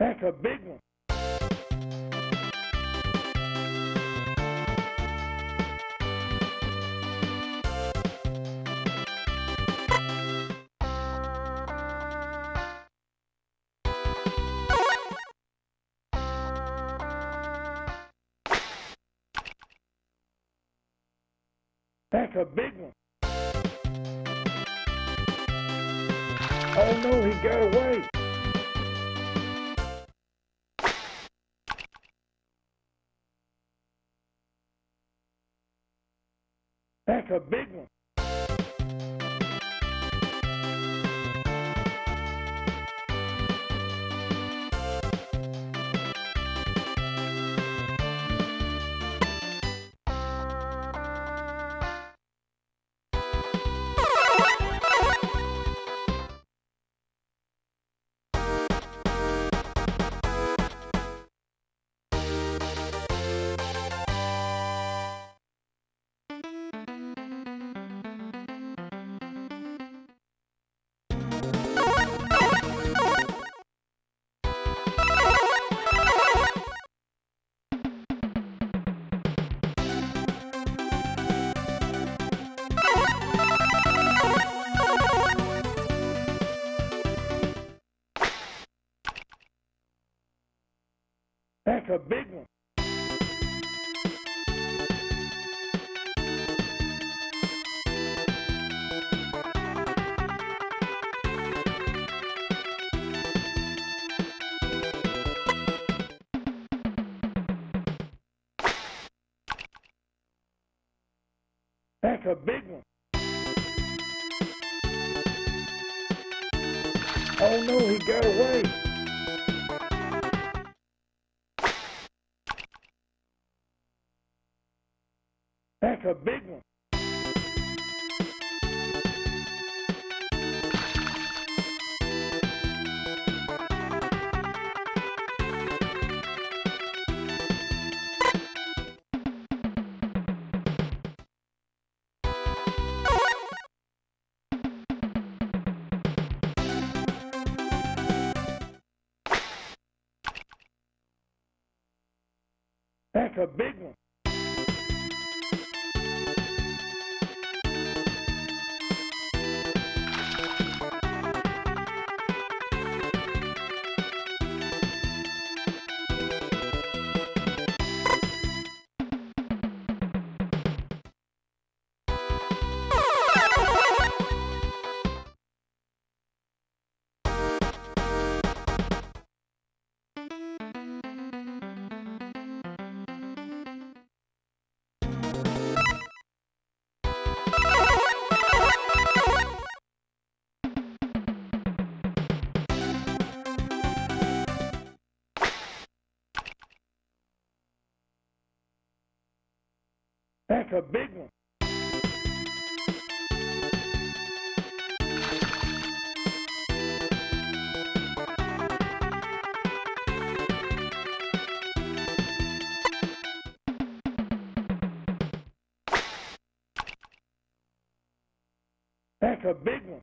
That's a big one. That's a big one. Oh no, he got away. That's a big one. That's a big one. Oh no, he got away. That's a big That's a big one. That's a big one.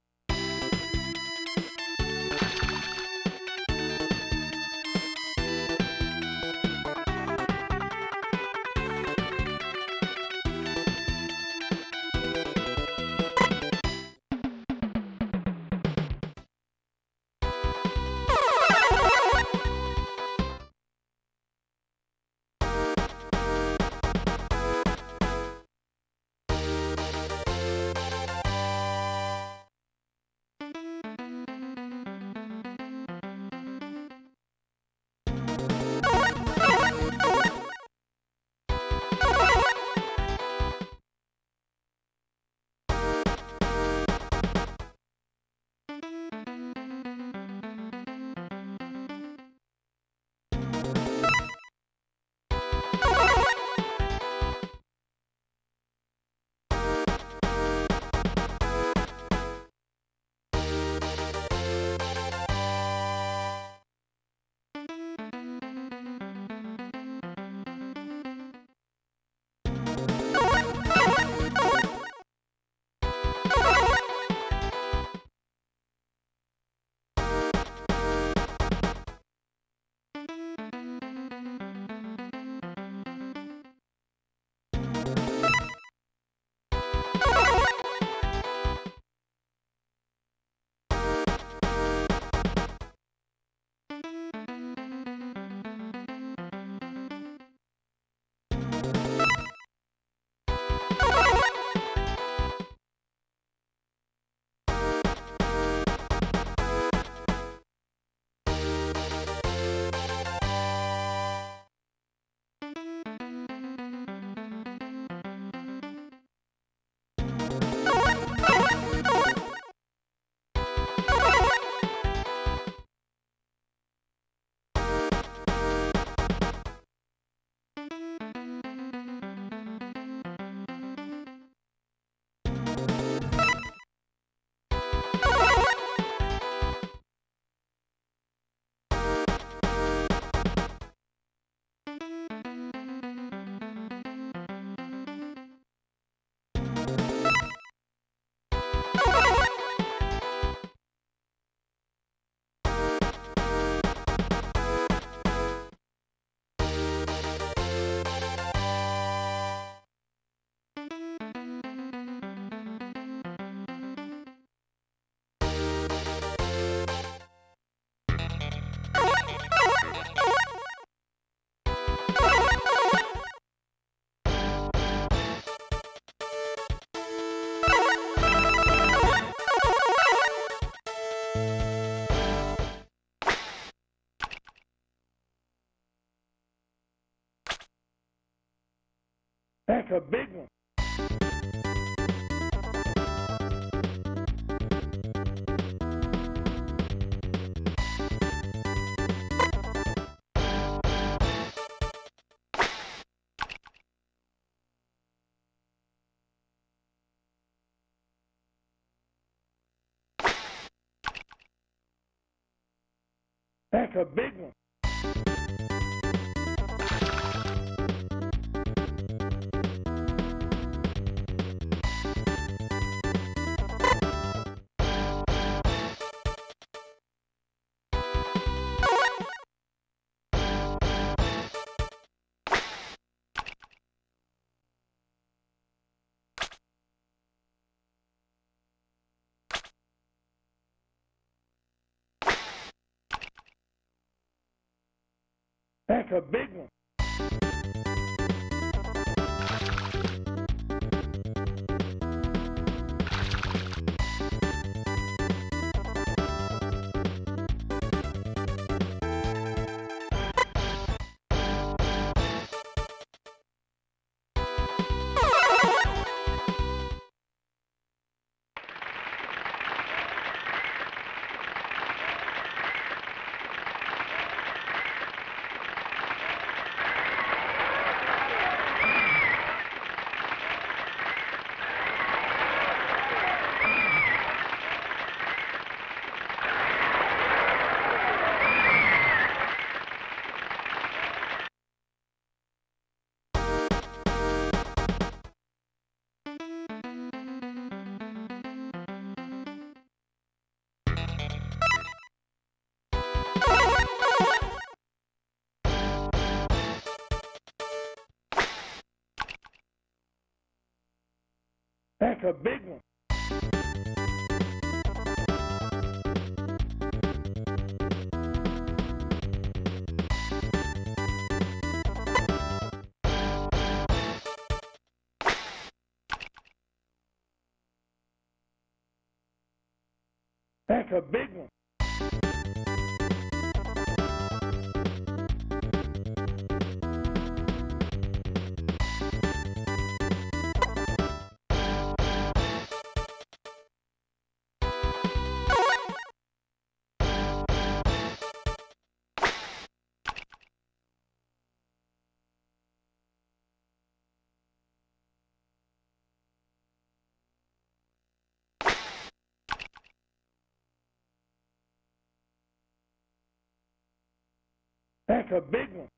That's a big one. That's a big one. That's a big one. That's a big one. That's a big That's a big one.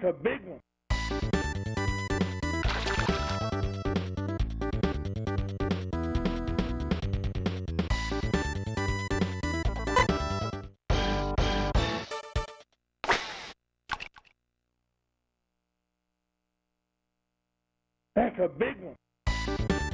That's a big one. That's a big one.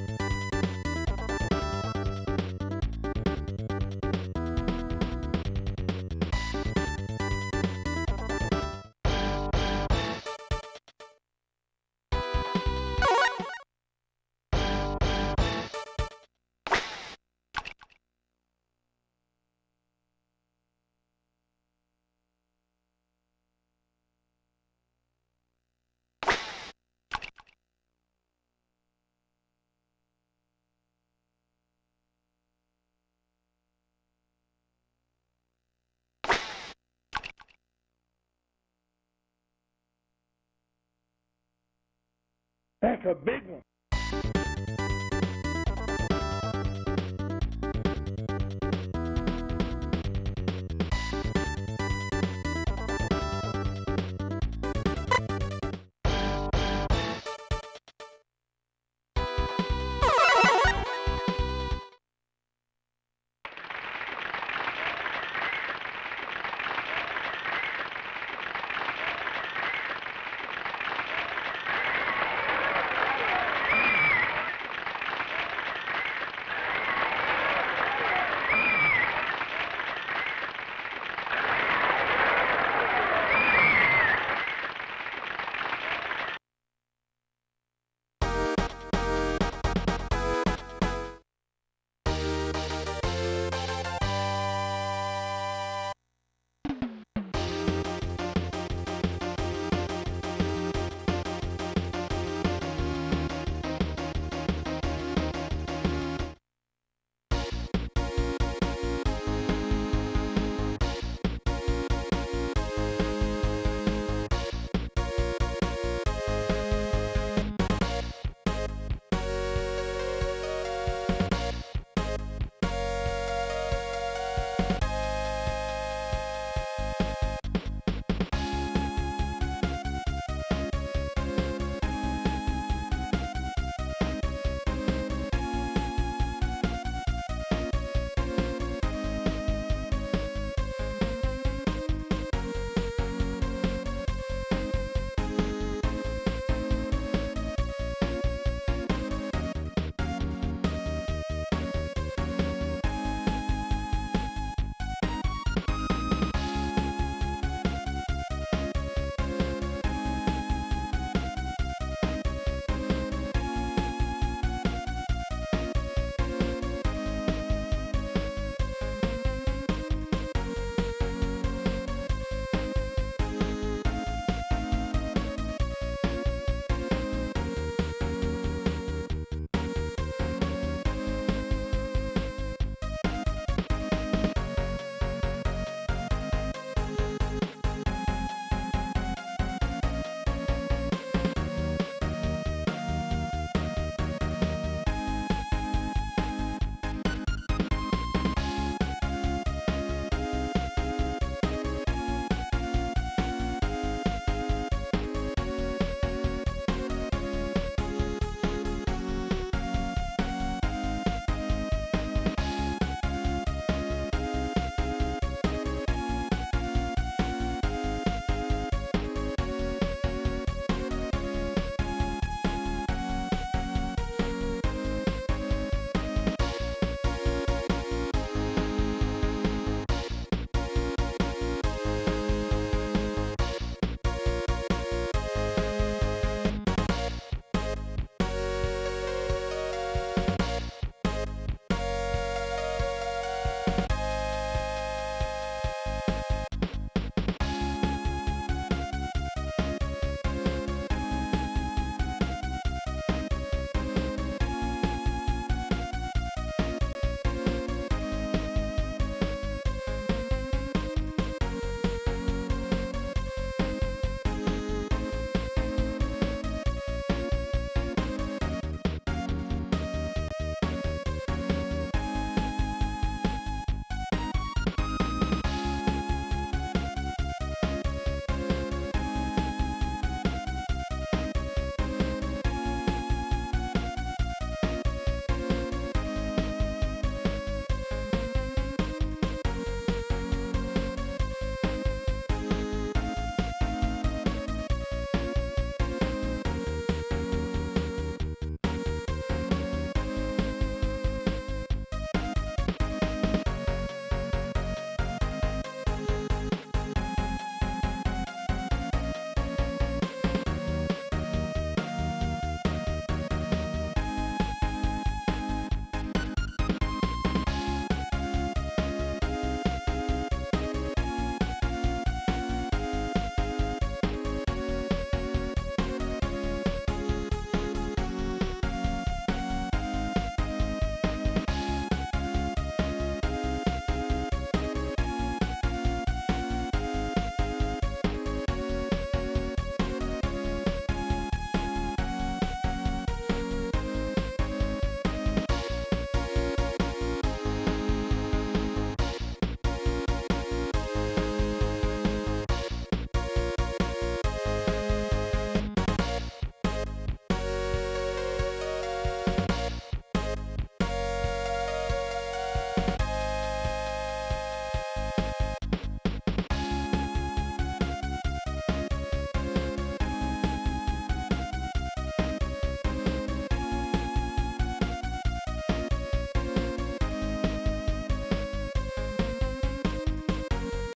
That's a big one.